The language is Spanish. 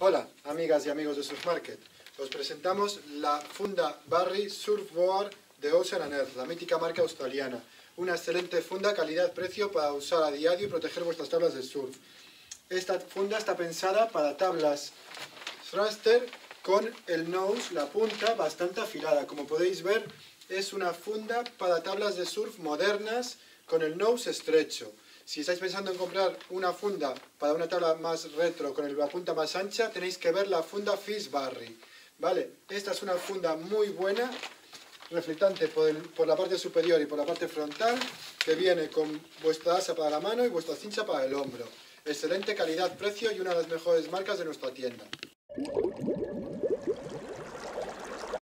Hola, amigas y amigos de Surfmarket. Os presentamos la funda Barry Surfboard de Ocean and Earth, la mítica marca australiana. Una excelente funda calidad-precio para usar a diario y proteger vuestras tablas de surf. Esta funda está pensada para tablas thruster con el nose, la punta, bastante afilada. Como podéis ver, es una funda para tablas de surf modernas con el nose estrecho. Si estáis pensando en comprar una funda para una tabla más retro con la punta más ancha, tenéis que ver la funda Fish Barry. ¿Vale? Esta es una funda muy buena, reflectante por, por, la parte superior y por la parte frontal, que viene con vuestra asa para la mano y vuestra cincha para el hombro. Excelente calidad-precio y una de las mejores marcas de nuestra tienda.